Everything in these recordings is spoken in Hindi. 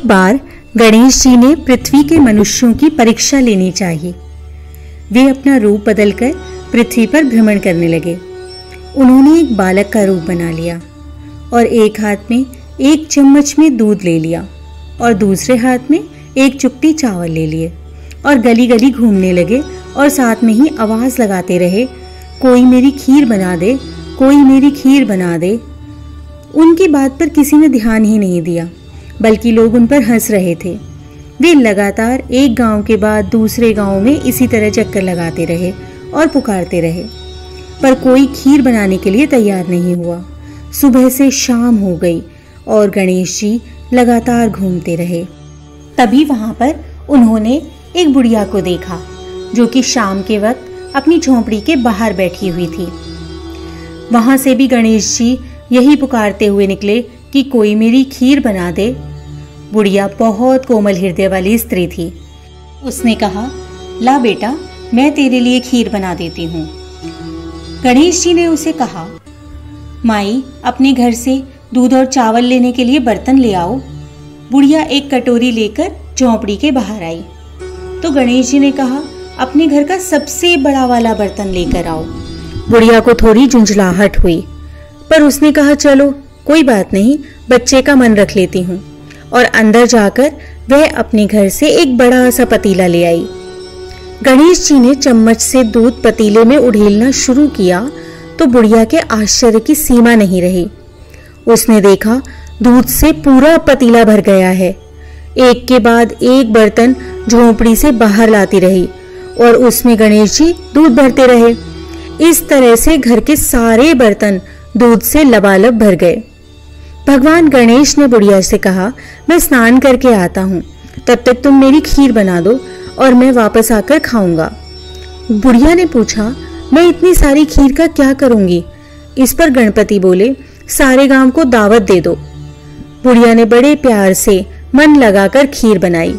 एक बार गणेश जी ने पृथ्वी के मनुष्यों की परीक्षा लेनी चाहिए। वे अपना रूप बदलकर पृथ्वी पर भ्रमण करने लगे। उन्होंने एक बालक का रूप बना लिया और एक हाथ में एक चम्मच में दूध ले लिया और दूसरे हाथ में एक चुप्पी चावल ले लिए और गली गली घूमने लगे और साथ में ही आवाज़ लगाते रहे, कोई मेरी खीर बना दे, कोई मेरी खीर बना दे। उनकी बात पर किसी ने ध्यान ही नहीं दिया। बल्कि लोग उन पर हंस रहे थे। वे लगातार एक गाँव के बाद दूसरे गाँव में इसी तरह चक्कर लगाते रहे और पुकारते रहे। पर कोई खीर बनाने के लिए तैयार नहीं हुआ। सुबह से शाम हो गई और गणेश जी लगातार घूमते रहे। तभी वहाँ पर उन्होंने एक बुढ़िया को देखा, जो कि शाम के वक्त अपनी झोंपड़ी के बाहर बैठी हुई थी। वहाँ से भी गणेश जी यही पुकारते हुए निकले कि कोई मेरी खीर बना दे बुढ़िया बहुत कोमल हृदय वाली स्त्री थी। उसने कहा, ला बेटा, मैं तेरे लिए खीर बना देती हूँ। गणेश जी ने उसे कहा, माई, अपने घर से दूध और चावल लेने के लिए बर्तन ले आओ। बुढ़िया एक कटोरी लेकर झोंपड़ी के बाहर आई। तो गणेश जी ने कहा, अपने घर का सबसे बड़ा वाला बर्तन लेकर आओ। बुढ़िया को थोड़ी झुंझलाहट हुई, पर उसने कहा, चलो, कोई बात नहीं, बच्चे का मन रख लेती हूँ। और अंदर जाकर वह अपने घर से एक बड़ा सा पतीला ले आई। गणेश जी ने चम्मच से दूध पतीले में उड़ेलना शुरू किया तो बुढ़िया के आश्चर्य की सीमा नहीं रही। उसने देखा, दूध से पूरा पतीला भर गया है। एक के बाद एक बर्तन झोंपड़ी से बाहर लाती रही और उसमें गणेश जी दूध भरते रहे। इस तरह से घर के सारे बर्तन दूध से लबालब भर गए। भगवान गणेश ने बुढ़िया से कहा, मैं स्नान करके आता हूँ। तब तक तुम मेरी खीर बना दो और मैं वापस आकर खाऊँगा। बुढ़िया ने पूछा, मैं इतनी सारी खीर का क्या करूँगी? इस पर गणपति बोले, सारे गाँव को दावत दे दो। बुढ़िया ने बड़े प्यार से मन लगाकर खीर बनाई।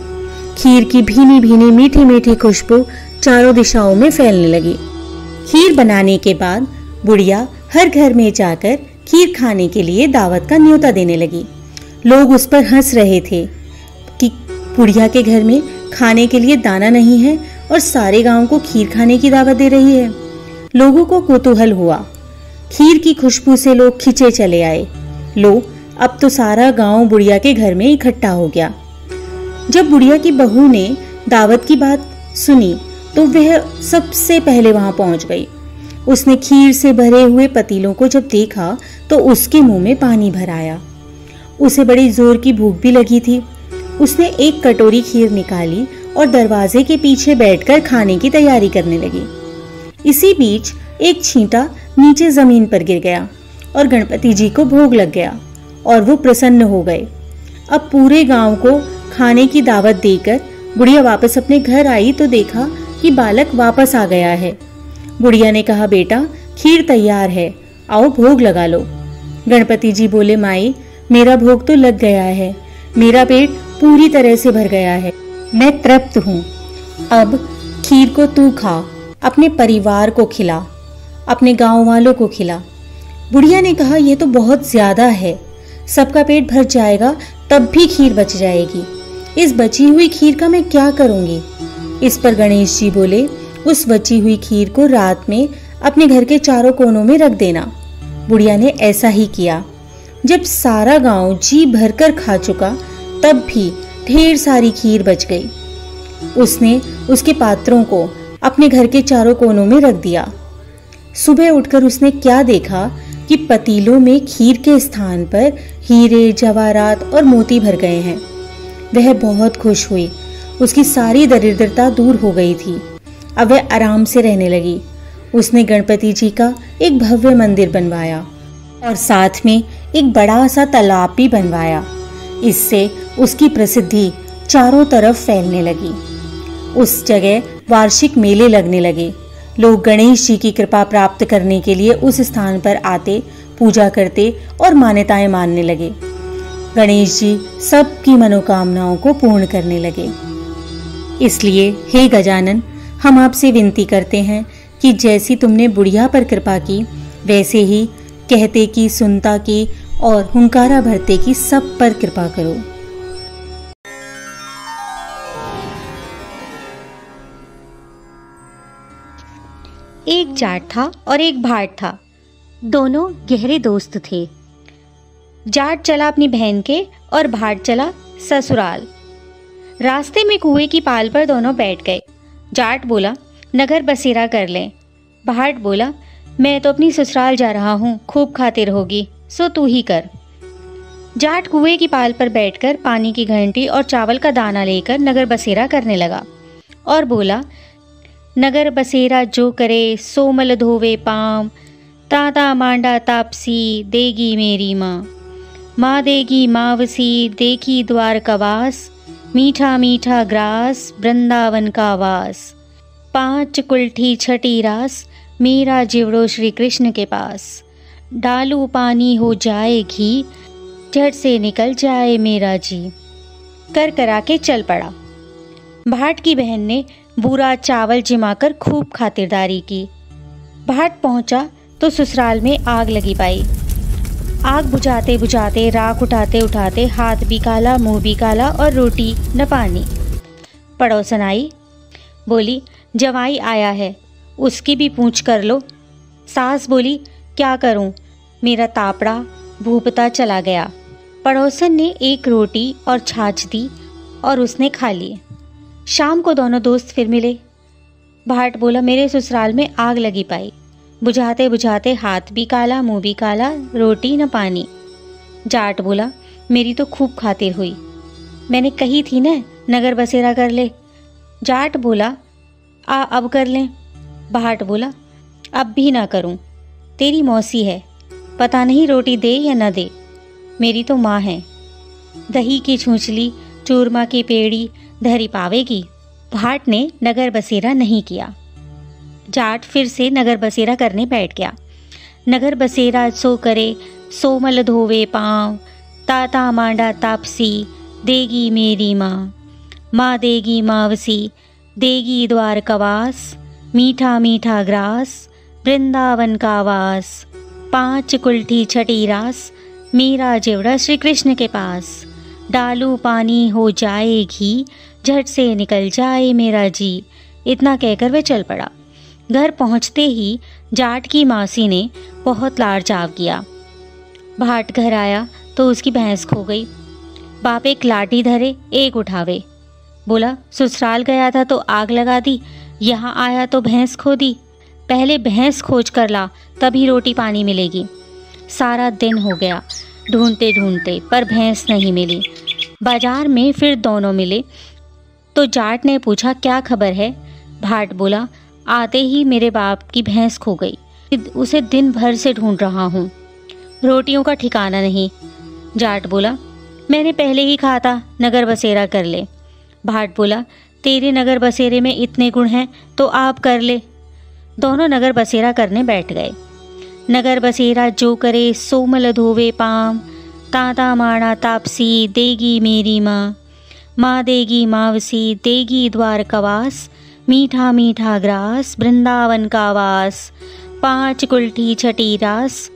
खीर की भीनी भीनी मीठी मीठी खुशबू चारों दिशाओं में फैलने लगी। खीर बनाने के बाद बुढ़िया हर घर में जाकर खीर खाने के लिए दावत का न्योता देने लगी। लोग उस पर हंस रहे थे कि बुढ़िया के घर में खाने के लिए दाना नहीं है और सारे गाँव को खीर खाने की दावत दे रही है। लोगों को कुतूहल हुआ। खीर की खुशबू से लोग खिंचे चले आए। लो, अब तो सारा गाँव बुढ़िया के घर में इकट्ठा हो गया। जब बुढ़िया की बहू ने दावत की बात सुनी तो वह सबसे पहले वहाँ पहुँच गई। उसने खीर से भरे हुए पतीलों को जब देखा तो उसके मुँह में पानी भर आया। उसे बड़ी ज़ोर की भूख भी लगी थी। उसने एक कटोरी खीर निकाली और दरवाजे के पीछे बैठकर खाने की तैयारी करने लगी। इसी बीच एक छींटा नीचे ज़मीन पर गिर गया और गणपति जी को भोग लग गया और वो प्रसन्न हो गए। अब पूरे गाँव को खाने की दावत देकर बुढ़िया वापस अपने घर आई तो देखा कि बालक वापस आ गया है। बुढ़िया ने कहा, बेटा, खीर तैयार है, आओ भोग लगा लो। गणपति जी बोले, माई, मेरा भोग तो लग गया है, मेरा पेट पूरी तरह से भर गया है, मैं तृप्त हूँ। अब खीर को तू खा, अपने परिवार को खिला, अपने गाँव वालों को खिला। बुढ़िया ने कहा यह तो बहुत ज़्यादा है, सबका पेट भर जाएगा, तब भी खीर बच जाएगी। इस बची हुई खीर का मैं क्या करूँगी? इस पर गणेश जी बोले उस बची हुई खीर को रात में अपने घर के चारों कोनों में रख देना। बुढ़िया ने ऐसा ही किया। जब सारा गाँव जी भरकर खा चुका, तब भी ढेर सारी खीर बच गई। उसने उसके पात्रों को अपने घर के चारों कोनों में रख दिया। सुबह उठकर उसने क्या देखा कि पतीलों में खीर के स्थान पर हीरे जवाहरात और मोती भर गए हैं। वह बहुत खुश हुई। उसकी सारी दरिद्रता दूर हो गई थी। अब वह आराम से रहने लगी। उसने गणपति जी का एक भव्य मंदिर बनवाया और साथ में एक बड़ा सा तालाब भी बनवाया। इससे उसकी प्रसिद्धि चारों तरफ़ फैलने लगी। उस जगह वार्षिक मेले लगने लगे। लोग गणेश जी की कृपा प्राप्त करने के लिए उस स्थान पर आते, पूजा करते और मान्यताएँ मानने लगे। गणेश जी सबकी मनोकामनाओं को पूर्ण करने लगे। इसलिए हे गजानन हम आपसे विनती करते हैं कि जैसी तुमने बुढ़िया पर कृपा की, वैसे ही कहते की, सुनता की और हुंकारा भरते की सब पर कृपा करो। एक जाट था और एक भाट था। दोनों गहरे दोस्त थे। जाट चला अपनी बहन के और भाट चला ससुराल। रास्ते में कुएँ की पाल पर दोनों बैठ गए। जाट बोला, नगर बसेरा कर लें। भाट बोला, मैं तो अपनी ससुराल जा रहा हूँ, खूब खातिर होगी, सो तू ही कर। जाट कुएँ की पाल पर बैठकर पानी की घंटी और चावल का दाना लेकर नगर बसेरा करने लगा और बोला, नगर बसेरा जो करे सोमल धोवे पाम। ताता मांडा तापसी, देगी मेरी माँ। माँ देगी मावसी, देखी द्वार कवास। मीठा मीठा ग्रास, वृंदावन का वास। पाँच कुल्ठी छठी रास, मेरा जिवड़ो श्री कृष्ण के पास। डालू पानी हो जाए घी झट से निकल जाए मेरा जी। कर करा के चल पड़ा। भाट की बहन ने बुरा चावल जिमाकर खूब खातिरदारी की। भाट पहुँचा तो ससुराल में आग लगी पाई। आग बुझाते बुझाते, राख उठाते उठाते, हाथ भी काला, मुँह भी काला और रोटी न पानी। पड़ोसन आई। बोली जवाई आया है। उसकी भी पूछ कर लो। सास बोली, क्या करूँ? मेरा तापड़ा भूपता चला गया। पड़ोसन ने एक रोटी और छाछ दी और उसने खा ली शाम को दोनों दोस्त फिर मिले। भाट बोला, मेरे ससुराल में आग लगी पाई। बुझाते बुझाते हाथ भी काला, मुँह भी काला, रोटी न पानी। जाट बोला, मेरी तो खूब खातिर हुई। मैंने कही थी न, नगर बसेरा कर ले। जाट बोला, आ, अब कर लें। भाट बोला, अब भी ना करूँ। तेरी मौसी है। पता नहीं रोटी दे या न दे। मेरी तो माँ है। दही की छूछली, चूरमा की पेड़ी, धरी पावेगी। भाट ने नगर बसेरा नहीं किया। जाट फिर से नगर बसेरा करने बैठ गया। नगर बसेरा सो करे सोमल धोवे पाँव। ताता मांडा तापसी, देगी मेरी माँ। माँ देगी मावसी, देगी द्वार कवास। मीठा मीठा ग्रास, वृंदावन का वास। पाँच कुल्ठी छठी रास, मेरा जेवड़ा श्री कृष्ण के पास। डालू पानी हो जाए घी, झट से निकल जाए मेरा जी। इतना कहकर वह चल पड़ा। घर पहुँचते ही जाट की मासी ने बहुत लाड़ चाव किया। भाट घर आया तो उसकी भैंस खो गई। बाप एक लाठी धरे, एक उठावे। बोला, ससुराल गया था तो आग लगा दी, यहाँ आया तो भैंस खो दी। पहले भैंस खोज कर ला, तभी रोटी पानी मिलेगी। सारा दिन हो गया ढूंढते ढूंढते पर भैंस नहीं मिली। बाज़ार में फिर दोनों मिले। तो जाट ने पूछा, क्या खबर है? भाट बोला आते ही मेरे बाप की भैंस खो गई। उसे दिन भर से ढूंढ रहा हूँ। रोटियों का ठिकाना नहीं। जाट बोला, मैंने पहले ही कहा था, नगर बसेरा कर ले। भाट बोला, तेरे नगर बसेरे में इतने गुण हैं तो आप कर ले। दोनों नगर बसेरा करने बैठ गए। नगर बसेरा जो करे, सोमल धोवे पाम। ताता माणा तापसी, देगी मेरी माँ। माँ देगी मावसी, देगी द्वार कवास मीठा मीठा ग्रास, वृंदावन का वास, पाँच कुल्ठी छठी रास।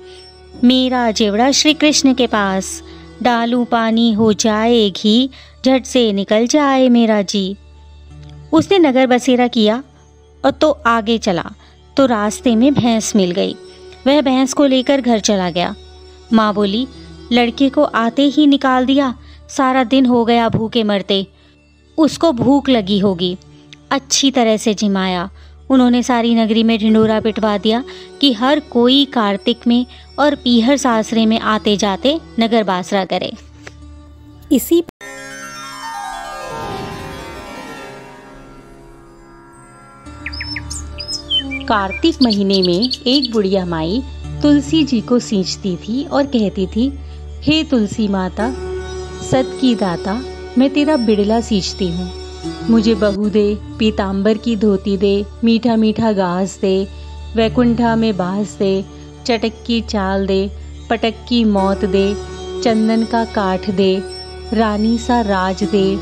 मेरा जेवड़ा श्री कृष्ण के पास। डालू पानी हो जाए घी, झट से निकल जाए मेरा जी। उसने नगर बसेरा किया और तो आगे चला तो रास्ते में भैंस मिल गई। वह भैंस को लेकर घर चला गया। माँ बोली, लड़के को आते ही निकाल दिया, सारा दिन हो गया भूखे मरते। उसको भूख लगी होगी। अच्छी तरह से जिमाया। उन्होंने सारी नगरी में ढिंडोरा पिटवा दिया कि हर कोई कार्तिक में और पीहर सासरे में आते जाते नगर बासरा करे। इसी कार्तिक महीने में एक बुढ़िया माई तुलसी जी को सींचती थी और कहती थी हे तुलसी माता सत की दाता मैं तेरा बिड़ला सींचती हूँ। मुझे बहू दे पीताम्बर की धोती दे, मीठा मीठा घास दे, वैकुंठा में बाँस दे, चटक की चाल दे, पटक की मौत दे, चंदन का काठ दे, रानी सा राज दे,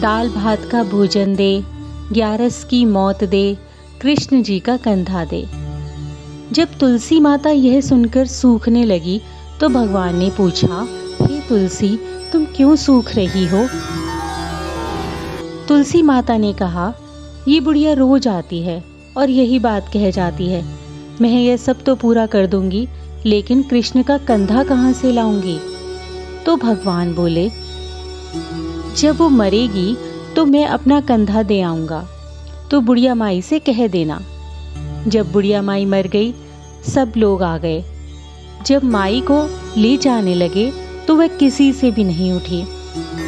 दाल भात का भोजन दे, ग्यारस की मौत दे, कृष्ण जी का कंधा दे। जब तुलसी माता यह सुनकर सूखने लगी तो भगवान ने पूछा, हे तुलसी, तुम क्यों सूख रही हो? तुलसी माता ने कहा, ये बुढ़िया रोज आती है और यही बात कह जाती है। मैं यह सब तो पूरा कर दूँगी, लेकिन कृष्ण का कंधा कहाँ से लाऊँगी? तो भगवान बोले, जब वो मरेगी तो मैं अपना कंधा दे आऊँगा। तो बुढ़िया माई से कह देना। जब बुढ़िया माई मर गई, सब लोग आ गए। जब माई को ले जाने लगे तो वह किसी से भी नहीं उठी।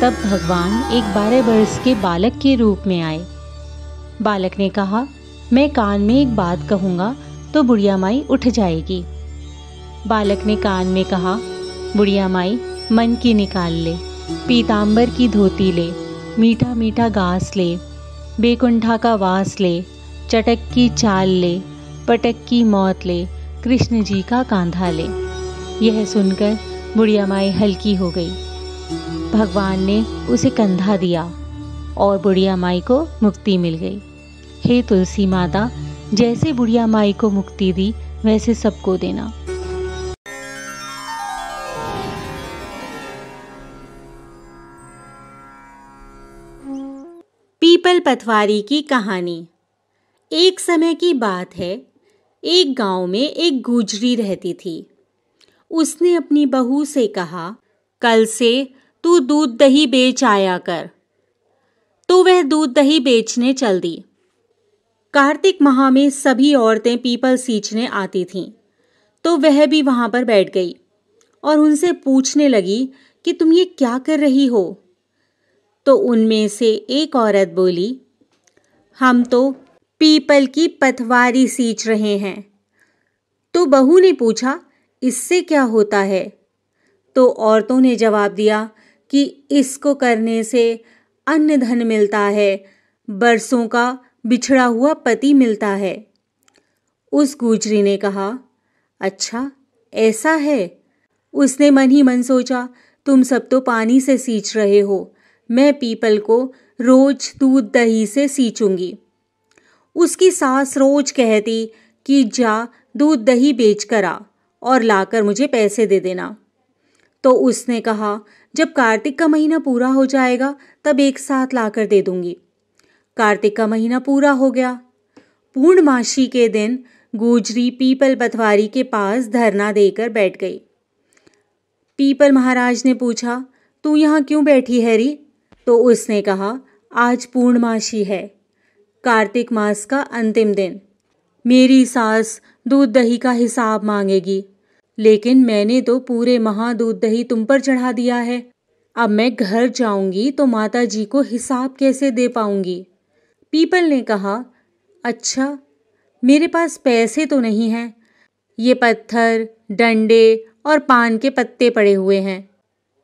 तब भगवान एक बारह वर्ष के बालक के रूप में आए। बालक ने कहा, मैं कान में एक बात कहूँगा तो बुढ़िया माई उठ जाएगी। बालक ने कान में कहा, बुढ़िया माई, मन की निकाल ले पीताम्बर की धोती ले, मीठा मीठा घास ले, बेकुंठा का वास ले, चटक की चाल ले, पटक की मौत ले, कृष्ण जी का कांधा ले। यह सुनकर बुढ़िया माई हल्की हो गई। भगवान ने उसे कंधा दिया और बुढ़िया माई को मुक्ति मिल गई। हे तुलसी माता, जैसे बुढ़िया माई को मुक्ति दी, वैसे सबको देना। पीपल पथवारी की कहानी। एक समय की बात है, एक गाँव में एक गुजरी रहती थी। उसने अपनी बहू से कहा, कल से तू दूध दही बेच आया कर। तो वह दूध दही बेचने चल दी। कार्तिक माह में सभी औरतें पीपल सींचने आती थीं। तो वह भी वहाँ पर बैठ गई और उनसे पूछने लगी कि तुम ये क्या कर रही हो? तो उनमें से एक औरत बोली, हम तो पीपल की पथवारी सींच रहे हैं। तो बहू ने पूछा, इससे क्या होता है? तो औरतों ने जवाब दिया कि इसको करने से अन्य धन मिलता है, बरसों का बिछड़ा हुआ पति मिलता है। उस गुजरी ने कहा अच्छा ऐसा है? उसने मन ही मन सोचा, तुम सब तो पानी से सींच रहे हो, मैं पीपल को रोज दूध दही से सींचूँगी। उसकी सास रोज कहती कि, जा दूध दही बेच कर आ और लाकर मुझे पैसे दे देना। तो उसने कहा, जब कार्तिक का महीना पूरा हो जाएगा, तब एक साथ लाकर दे दूँगी। कार्तिक का महीना पूरा हो गया। पूर्णमासी के दिन गुजरी पीपल पथवारी के पास धरना देकर बैठ गई। पीपल महाराज ने पूछा, तू यहाँ क्यों बैठी हैरी तो उसने कहा, आज पूर्णमासी है, कार्तिक मास का अंतिम दिन। मेरी सास दूध दही का हिसाब मांगेगी। लेकिन मैंने तो पूरे महा दूध दही तुम पर चढ़ा दिया है। अब मैं घर जाऊँगी तो माता जी को हिसाब कैसे दे पाऊँगी? पीपल ने कहा अच्छा मेरे पास पैसे तो नहीं हैं। ये पत्थर, डंडे और पान के पत्ते पड़े हुए हैं।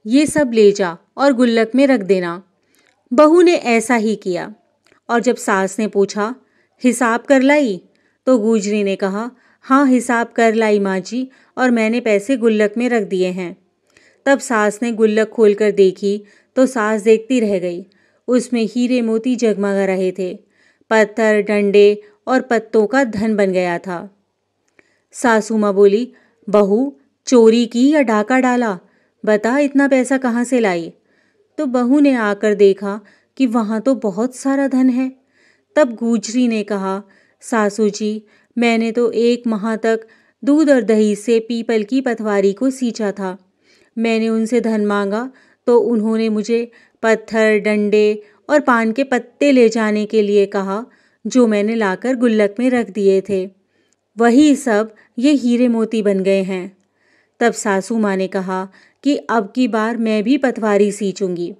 ये सब ले जा और गुल्लक में रख देना। बहू ने ऐसा ही किया। और जब सास ने पूछा, हिसाब कर लाई? तो गुजरी ने कहा हाँ हिसाब कर लाई माँ जी और मैंने पैसे गुल्लक में रख दिए हैं। तब सास ने गुल्लक खोलकर देखी तो सास देखती रह गई। उसमें हीरे मोती जगमगा रहे थे। पत्थर, डंडे और पत्तों का धन बन गया था। सासू माँ बोली, बहू, चोरी की या डाका डाला? बता, इतना पैसा कहाँ से लाई? तो बहू ने आकर देखा कि वहाँ तो बहुत सारा धन है। तब गुजरी ने कहा, सासू जी मैंने तो एक माह तक दूध और दही से पीपल की पथवारी को सींचा था। मैंने उनसे धन मांगा तो उन्होंने मुझे पत्थर, डंडे और पान के पत्ते ले जाने के लिए कहा, जो मैंने लाकर गुल्लक में रख दिए थे। वही सब ये हीरे मोती बन गए हैं। तब सासू माँ ने कहा कि अब की बार मैं भी पथवारी सींचूँगी।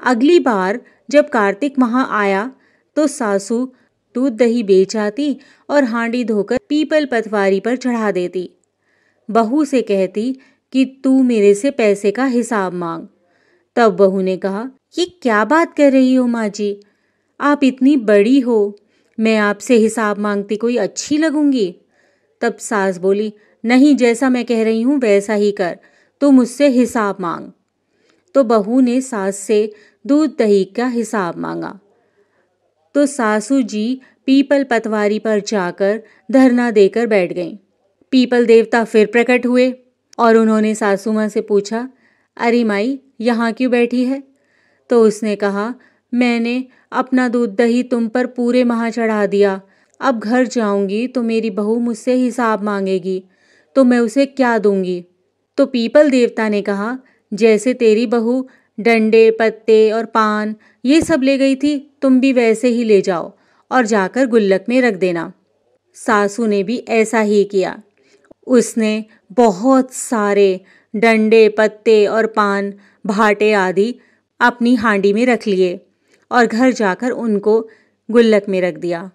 अगली बार जब कार्तिक माह आया तो सासू दूध दही बेच आती और हांडी धोकर पीपल पथवारी पर चढ़ा देती। बहू से कहती कि तू मेरे से पैसे का हिसाब मांग। तब बहू ने कहा, ये क्या बात कर रही हो माँ जी? आप इतनी बड़ी हो, मैं आपसे हिसाब मांगती कोई अच्छी लगूँगी? तब सास बोली, नहीं, जैसा मैं कह रही हूँ, वैसा ही कर तो मुझसे हिसाब मांग। तो बहू ने सास से दूध दही का हिसाब मांगा। तो सासू जी पीपल पतवारी पर जाकर धरना देकर बैठ गईं। पीपल देवता फिर प्रकट हुए और उन्होंने सासू माँ से पूछा, अरे माई, यहाँ क्यों बैठी है? तो उसने कहा, मैंने अपना दूध दही तुम पर पूरे माह चढ़ा दिया। अब घर जाऊँगी तो मेरी बहू मुझसे हिसाब मांगेगी तो मैं उसे क्या दूँगी? तो पीपल देवता ने कहा, जैसे तेरी बहू डंडे, पत्ते और पान, ये सब ले गई थी, तुम भी वैसे ही ले जाओ, और जाकर गुल्लक में रख देना। सासू ने भी ऐसा ही किया। उसने बहुत सारे डंडे, पत्ते और पान, भाटे आदि अपनी हांडी में रख लिए और घर जाकर उनको गुल्लक में रख दिया।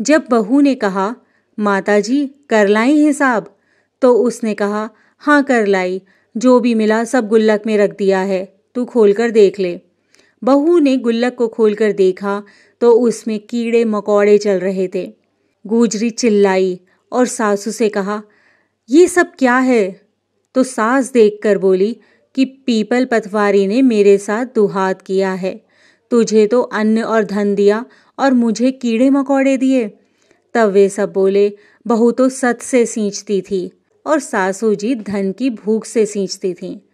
जब बहू ने कहा, माताजी, कर लाई हिसाब? तो उसने कहा हाँ कर लाई। जो भी मिला सब गुल्लक में रख दिया है। तू खोलकर देख ले। बहू ने गुल्लक को खोलकर देखा तो उसमें कीड़े मकोड़े चल रहे थे। गुजरी चिल्लाई और सासू से कहा, ये सब क्या है? तो सास देखकर बोली कि पीपल पथवारी ने मेरे साथ दुहात किया है। तुझे तो अन्न और धन दिया और मुझे कीड़े मकोड़े दिए। तब वे सब बोले, बहू तो सत से सींचती थी और सासू जी धन की भूख से सींचती थी।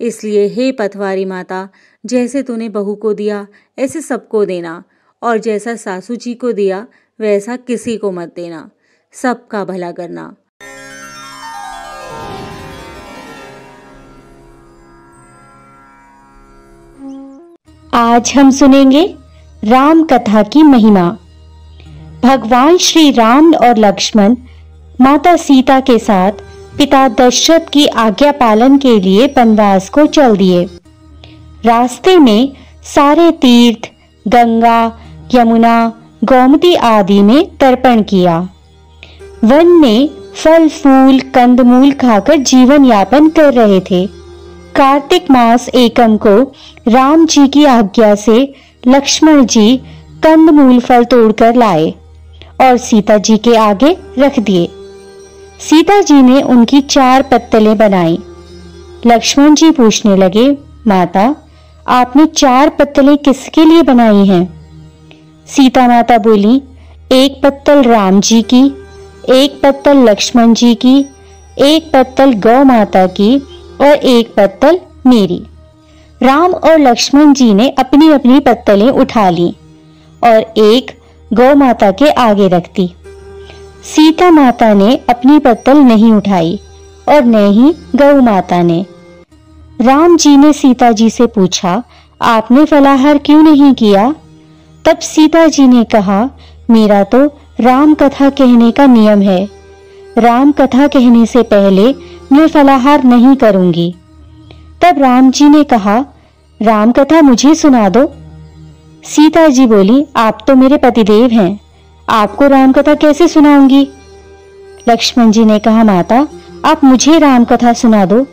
इसलिए, हे पथवारी माता, जैसे तूने बहू को दिया, ऐसे सबको देना, और जैसा सासू जी को दिया, वैसा किसी को मत देना, सबका भला करना। आज हम सुनेंगे राम कथा की महिमा। भगवान श्री राम और लक्ष्मण माता सीता के साथ पिता दशरथ की आज्ञा पालन के लिए वनवास को चल दिए। रास्ते में सारे तीर्थ, गंगा, यमुना, गोमती आदि में तर्पण किया। वन में फल, फूल, कंदमूल खाकर जीवन यापन कर रहे थे। कार्तिक मास एकम को राम जी की आज्ञा से लक्ष्मण जी कंदमूल फल तोड़कर लाए और सीता जी के आगे रख दिए। सीता जी ने उनकी चार पत्तलें बनाई। लक्ष्मण जी पूछने लगे, माता, आपने चार पत्तलें किसके लिए बनाई हैं? सीता माता बोली, एक पत्तल राम जी की, एक पत्तल लक्ष्मण जी की, एक पत्तल गौ माता की और एक पत्तल मेरी। राम और लक्ष्मण जी ने अपनी अपनी पत्तलें उठा ली और एक गौ माता के आगे रख दी। सीता माता ने अपनी पत्तल नहीं उठाई और न ही गौ माता ने। राम जी ने सीता जी से पूछा, आपने फलाहार क्यों नहीं किया? तब सीता जी ने कहा, मेरा तो राम कथा कहने का नियम है। राम कथा कहने से पहले मैं फलाहार नहीं करूँगी। तब राम जी ने कहा, राम कथा मुझे सुना दो। सीता जी बोली, आप तो मेरे पतिदेव हैं। आपको राम कथा कैसे सुनाऊँगी? लक्ष्मण जी ने कहा, माता, आप मुझे राम कथा सुना दो।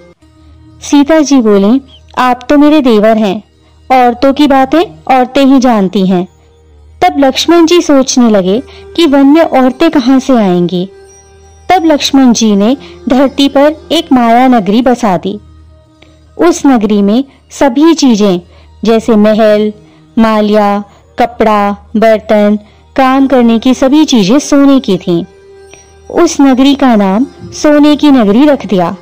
सीता जी बोली, आप तो मेरे देवर हैं, औरतों की बातें औरतें ही जानती हैं। तब लक्ष्मण जी सोचने लगे कि वन में औरतें कहाँ से आएँगी। तब लक्ष्मण जी ने धरती पर एक माया नगरी बसा दी। उस नगरी में सभी चीज़ें, जैसे महल, मालिया, कपड़ा, बर्तन काम करने की सभी चीज़ें सोने की थीं। उस नगरी का नाम सोने की नगरी रख दिया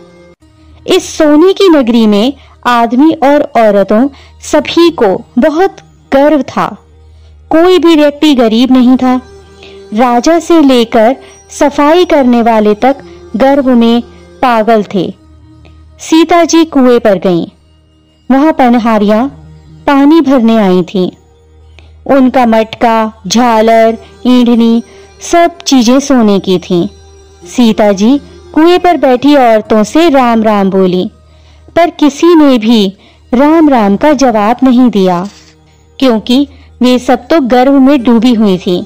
इस सोने की नगरी में आदमी और औरतों सभी को बहुत गर्व था कोई भी व्यक्ति गरीब नहीं था राजा से लेकर सफ़ाई करने वाले तक गर्व में पागल थे सीता जी कुएँ पर गईं। वहाँ पनहारियाँ पानी भरने आई थीं। उनका मटका, झालर, ईंधनी सब चीज़ें सोने की थीं। सीता जी कुएँ पर बैठी औरतों से राम राम बोली, पर किसी ने भी राम राम का जवाब नहीं दिया, क्योंकि वे सब तो गर्भ में डूबी हुई थी।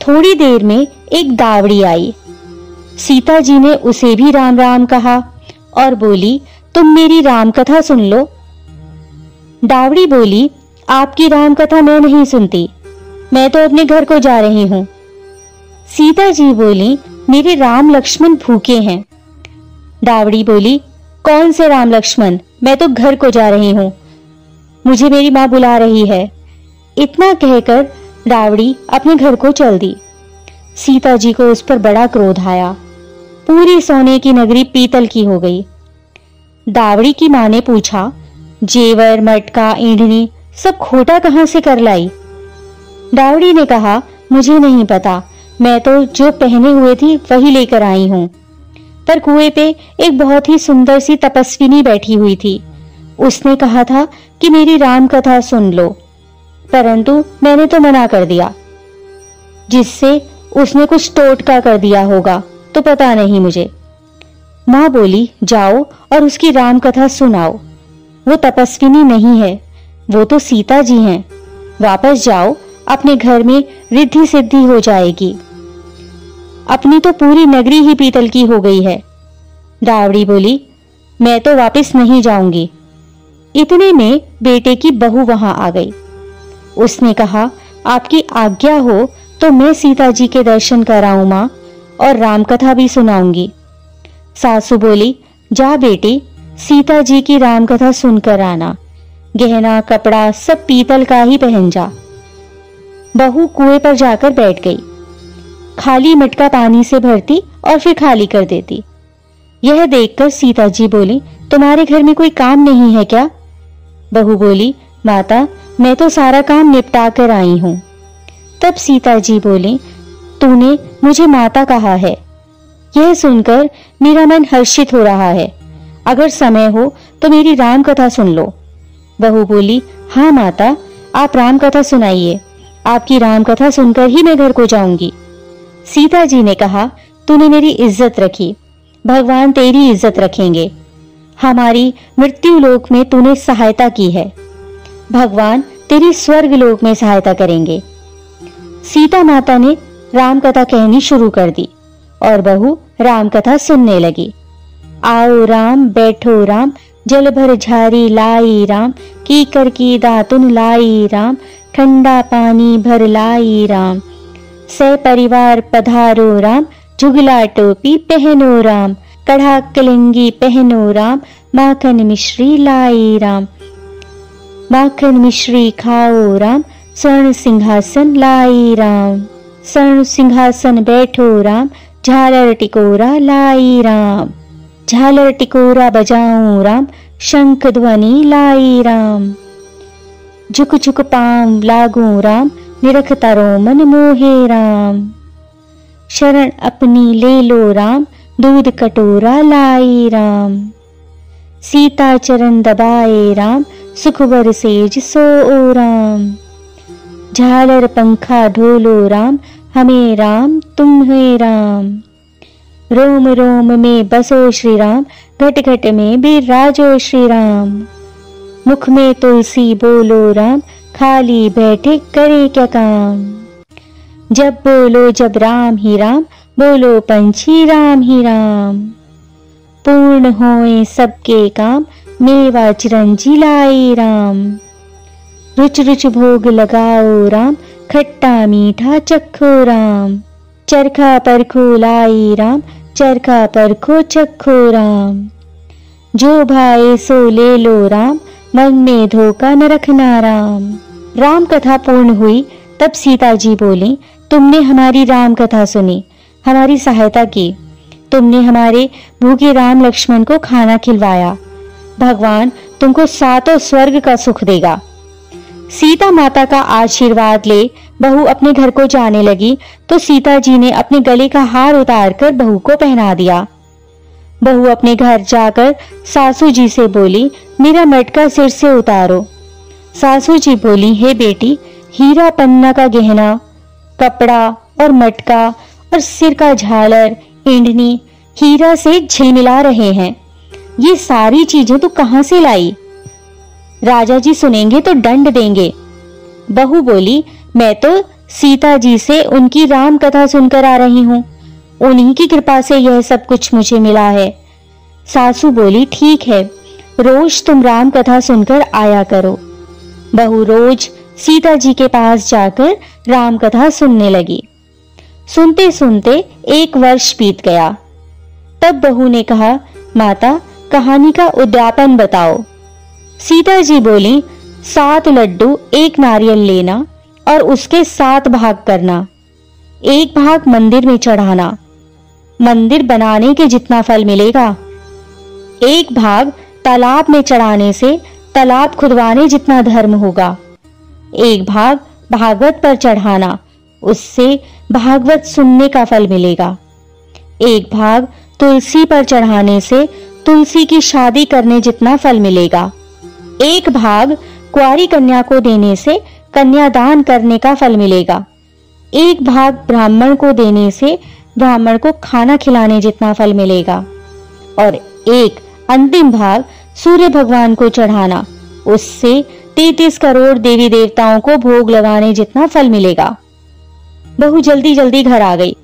थोड़ी देर में एक दावड़ी आई। सीता जी ने उसे भी राम राम कहा और बोली, तुम मेरी राम कथा सुन लो। दावड़ी बोली आपकी राम कथा मैं नहीं सुनती। मैं तो अपने घर को जा रही हूँ। सीता जी बोली, मेरे राम लक्ष्मण भूखे हैं। दावड़ी बोली, कौन से राम लक्ष्मण? मैं तो घर को जा रही हूँ। मुझे मेरी माँ बुला रही है। इतना कहकर रावड़ी अपने घर को चल दी। सीता जी को उस पर बड़ा क्रोध आया। पूरी सोने की नगरी पीतल की हो गई। दावड़ी की माँ ने पूछा, जेवर, मटका, ईंधनी सब खोटा कहाँ से कर लाई? दावड़ी ने कहा, मुझे नहीं पता। मैं तो जो पहने हुए थी, वही लेकर आई हूँ। पर कुएँ पे एक बहुत ही सुंदर सी तपस्विनी बैठी हुई थी। उसने कहा था कि मेरी राम कथा सुन लो। परंतु मैंने तो मना कर दिया। जिससे उसने कुछ टोटका कर दिया होगा तो पता नहीं मुझे। माँ बोली, जाओ और उसकी राम कथा सुनाओ। वो तपस्विनी नहीं है। वो तो सीता जी हैं। वापस जाओ, अपने घर में रिद्धि सिद्धि हो जाएगी। अपनी तो पूरी नगरी ही पीतल की हो गई है। दावड़ी बोली, मैं तो वापस नहीं जाऊँगी। इतने में बेटे की बहू वहाँ आ गई। उसने कहा, आपकी आज्ञा हो तो मैं सीता जी के दर्शन कराऊं, माँ, और राम कथा भी सुनाऊँगी। सासू बोली, जा बेटी, सीता जी की राम कथा सुनकर आना। गहना, कपड़ा, सब पीतल का ही पहन जा। बहू कुएँ पर जाकर बैठ गई। खाली मटका पानी से भरती और फिर खाली कर देती। यह देखकर सीता जी बोली, तुम्हारे घर में कोई काम नहीं है क्या? बहू बोली, माता, मैं तो सारा काम निपटा कर आई हूँ। तब सीता जी बोली, तूने मुझे माता कहा है। यह सुनकर मेरा मन हर्षित हो रहा है। अगर समय हो तो मेरी राम कथा सुन लो। बहू बोली हाँ माता, आप राम कथा सुनाइए। आपकी राम कथा सुनकर ही मैं घर को जाऊँगी। सीता जी ने कहा, तूने मेरी इज़्ज़त रखी। भगवान तेरी इज़्ज़त रखेंगे। हमारी मृत्यु लोक में तूने सहायता की है। भगवान तेरी स्वर्ग लोक में सहायता करेंगे। सीता माता ने राम कथा कहनी शुरू कर दी और बहू राम कथा सुनने लगी। आओ राम, बैठो राम जल भर झारी लाई राम की कर की दातुन लाई राम, ठंडा पानी भर लाई राम। से परिवार पधारो राम, जुगला टोपी पहनो राम कढ़ा कलिंगी पहनो राम, माखन मिश्री लाई राम। माखन मिश्री खाओ राम, स्वर्ण सिंहासन लाई राम। स्वर्ण सिंहासन बैठो राम, झालर टिकोरा लाई राम। झालर टिकोरा बजाऊं राम, शंख ध्वनि लाई राम। झुक झुक पाम लागू राम, निरख तारो मन मोहे राम। शरण अपनी ले लो राम, दूध कटोरा लाई राम। सीता चरण दबाए राम, सुख वर सेज सो ओ राम। झालर पंखा ढोलो राम, हमें राम, तुम्हें राम। रोम रोम में बसो श्री राम घट घट में भी राजो श्री राम मुख में तुलसी बोलो राम, खाली बैठे करे क्या काम? जब बोलो जब राम ही राम, बोलो पंछी राम ही राम। पूर्ण होए सबके काम, मेवा चिरंजी लाई राम। रुच रुच भोग लगाओ राम, खट्टा मीठा चखो राम। चरखा परखो लाई राम, चरखा परखो चखो राम। जो भाई सो ले लो राम, मन में धोखा न रखना राम। राम कथा पूर्ण हुई, तब सीता जी बोली, तुमने हमारी राम कथा सुनी, हमारी सहायता की। तुमने हमारे भूखे राम लक्ष्मण को खाना खिलवाया। भगवान तुमको सातों स्वर्ग का सुख देगा। सीता माता का आशीर्वाद ले बहू अपने घर को जाने लगी तो सीता जी ने अपने गले का हार उतारकर बहू को पहना दिया। बहू अपने घर जाकर सासू जी से बोली, मेरा मटका सिर से उतारो। सासू जी बोली, हे बेटी, हीरा पन्ना का गहना, कपड़ा और मटका और सिर का झालर इंडनी हीरा से झिलमिला रहे हैं। ये सारी चीज़ें तो कहाँ से लाई? राजा जी सुनेंगे तो दंड देंगे। बहू बोली, मैं तो सीता जी से उनकी राम कथा सुनकर आ रही हूँ। उन्हीं की कृपा से यह सब कुछ मुझे मिला है। सासू बोली, ठीक है, रोज तुम राम कथा सुनकर आया करो। बहू रोज सीता जी के पास जाकर राम कथा सुनने लगी। सुनते सुनते एक वर्ष बीत गया। तब बहू ने कहा, माता, कहानी का उद्यापन बताओ। सीता जी बोली, सात लड्डू एक नारियल लेना और उसके सात भाग करना। एक भाग मंदिर में चढ़ाना। मंदिर बनाने के जितना फल मिलेगा। एक भाग तालाब में चढ़ाने से तालाब खुदवाने जितना धर्म होगा। एक भाग भागवत पर चढ़ाना, उससे भागवत सुनने का फल मिलेगा। एक भाग तुलसी पर चढ़ाने से तुलसी की शादी करने जितना फल मिलेगा। एक भाग कुआरी कन्या को देने से कन्यादान करने का फल मिलेगा। एक भाग ब्राह्मण को देने से ब्राह्मण को खाना खिलाने जितना फल मिलेगा। और एक अंतिम भाग सूर्य भगवान को चढ़ाना, उससे तैतीस करोड़ देवी देवताओं को भोग लगाने जितना फल मिलेगा। बहु जल्दी जल्दी घर आ गई।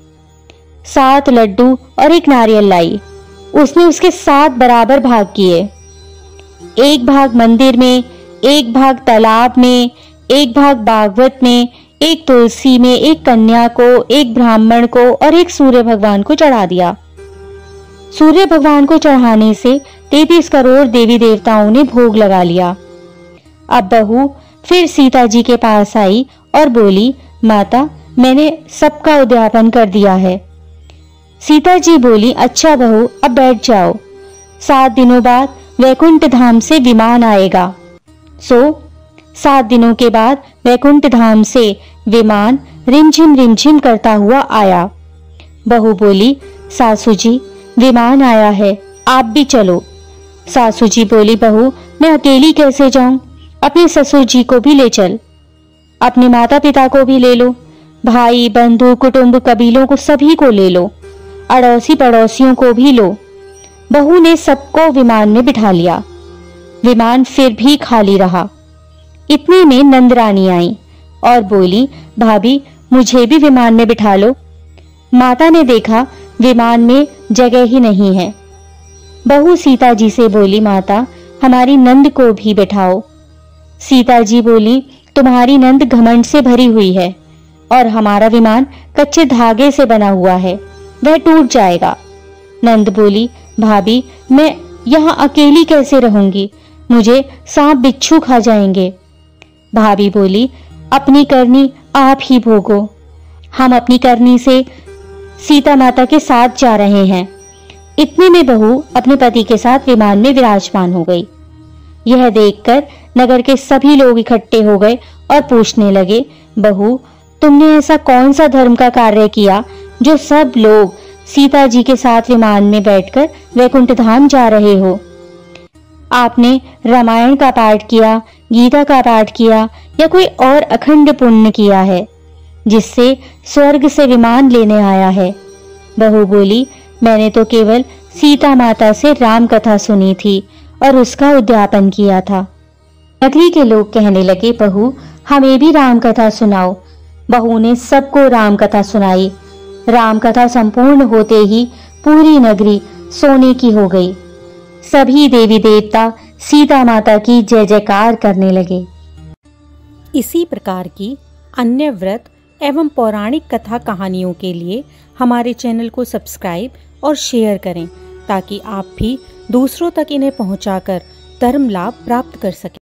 सात लड्डू और एक नारियल लाई। उसने उसके सात बराबर भाग किए। एक भाग मंदिर में, एक भाग तालाब में, एक भाग बागवत में, एक तुलसी में एक कन्या को, एक ब्राह्मण को और एक सूर्य भगवान को चढ़ा दिया। सूर्य भगवान को चढ़ाने से तैतीस करोड़ देवी देवताओं ने भोग लगा लिया। अब बहू फिर सीता जी के पास आई और बोली, माता, मैंने सबका उद्यापन कर दिया है। सीता जी बोली अच्छा बहू, अब बैठ जाओ। सात दिनों बाद वैकुंठ धाम से विमान आएगा। सो, सात दिनों के बाद वैकुंठ धाम से विमान रिमझिम रिमझिम करता हुआ आया। बहू बोली सासू जी विमान आया है, आप भी चलो। सासू जी बोली, बहू, मैं अकेली कैसे जाऊँ? अपने ससुर जी को भी ले चल। अपने माता पिता को भी ले लो। भाई, बंधु, कुटुंब कबीलों को सभी को ले लो। अड़ोसी पड़ोसियों को भी लो। बहू ने सबको विमान में बिठा लिया। विमान फिर भी खाली रहा। इतने में नंदरानी आई और बोली, भाभी, मुझे भी विमान में बिठा लो। माता ने देखा, विमान में जगह ही नहीं है। बहू सीता जी से बोली, माता, हमारी नंद को भी बिठाओ। सीता जी बोली, तुम्हारी नंद घमंड से भरी हुई है और हमारा विमान कच्चे धागे से बना हुआ है। वह टूट जाएगा। नंद बोली भाभी, मैं यहाँ अकेली कैसे रहूँगी? मुझे सांप बिच्छू खा जाएँगे। भाभी बोली, अपनी करनी आप ही भोगो। हम अपनी करनी से सीता माता के साथ जा रहे हैं। इतने में बहू अपने पति के साथ विमान में विराजमान हो गई। यह देखकर नगर के सभी लोग इकट्ठे हो गए और पूछने लगे, बहू, तुमने ऐसा कौन सा धर्म का कार्य किया जो सब लोग सीता जी के साथ विमान में बैठकर वैकुंठ धाम जा रहे हो। आपने रामायण का पाठ किया, गीता का पाठ किया या कोई और अखंड पुण्य किया है, जिससे स्वर्ग से विमान लेने आया है? बहू बोली, मैंने तो केवल सीता माता से राम कथा सुनी थी और उसका उद्यापन किया था। नगरी के लोग कहने लगे, बहू, हमें भी राम कथा सुनाओ। बहू ने सबको राम कथा सुनाई। राम कथा संपूर्ण होते ही पूरी नगरी सोने की हो गई। सभी देवी देवता सीता माता की जय जयकार करने लगे। इसी प्रकार की अन्य व्रत एवं पौराणिक कथा कहानियों के लिए हमारे चैनल को सब्सक्राइब और शेयर करें, ताकि आप भी दूसरों तक इन्हें पहुंचाकर धर्म लाभ प्राप्त कर सकें।